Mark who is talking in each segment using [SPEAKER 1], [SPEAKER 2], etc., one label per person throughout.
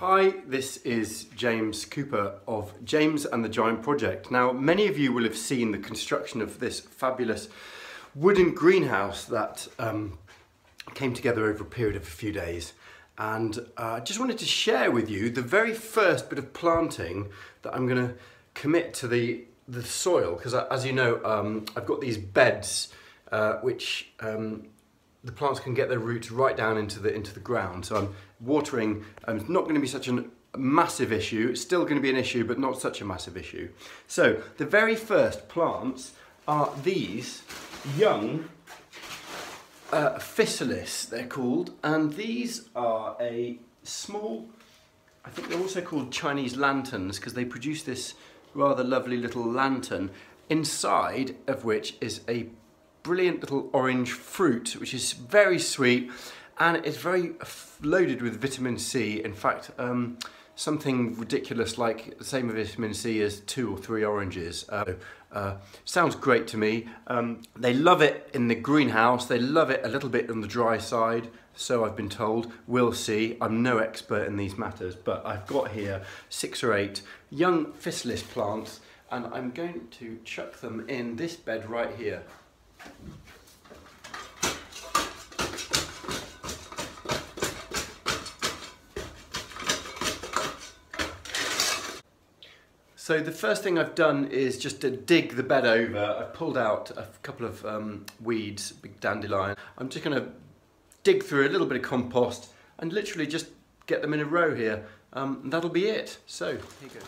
[SPEAKER 1] Hi, this is James Cooper of James and the Giant Project. Now, many of you will have seen the construction of this fabulous wooden greenhouse that um, came together over a period of a few days. And uh, I just wanted to share with you the very first bit of planting that I'm going to commit to the, the soil. Because as you know, um, I've got these beds uh, which um, the plants can get their roots right down into the into the ground. So I'm watering um, it's not going to be such a massive issue. It's still going to be an issue, but not such a massive issue. So the very first plants are these young uh, Physalis, they're called, and these are a small, I think they're also called Chinese lanterns because they produce this rather lovely little lantern, inside of which is a brilliant little orange fruit, which is very sweet and it's very loaded with vitamin C. In fact, um, something ridiculous like the same vitamin C as two or three oranges. Uh, uh, sounds great to me. Um, they love it in the greenhouse. They love it a little bit on the dry side. So I've been told. We'll see. I'm no expert in these matters, but I've got here six or eight young Physalis plants and I'm going to chuck them in this bed right here. So the first thing I've done is just to dig the bed over. I've pulled out a couple of um, weeds, big dandelion. I'm just going to dig through a little bit of compost and literally just get them in a row here. Um, that'll be it. So, here you go.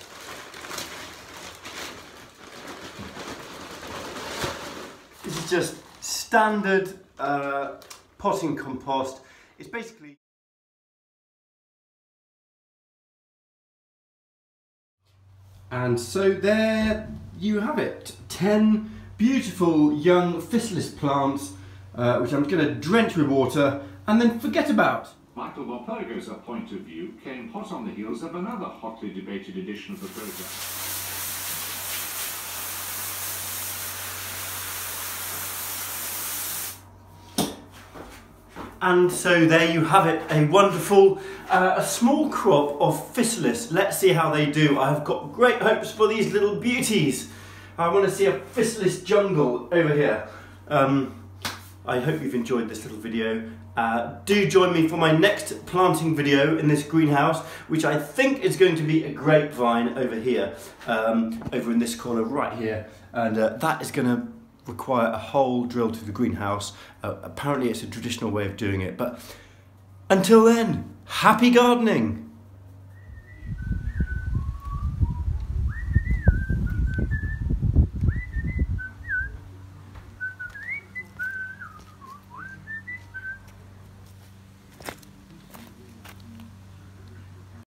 [SPEAKER 1] This is just standard uh, potting compost. It's basically And so there you have it, 10 beautiful young Physalis plants, uh, which I'm going to drench with water and then forget about.
[SPEAKER 2] Michael Morpurgo's point of view came hot on the heels of another hotly debated edition of the programme.
[SPEAKER 1] And so there you have it, a wonderful, uh, a small crop of Physalis. Let's see how they do. I've got great hopes for these little beauties. I want to see a Physalis jungle over here. Um, I hope you've enjoyed this little video. Uh, do join me for my next planting video in this greenhouse, which I think is going to be a grapevine over here, um, over in this corner right here. And uh, that is going to require a hole drilled through the greenhouse. Uh, apparently it's a traditional way of doing it, but until then, happy gardening!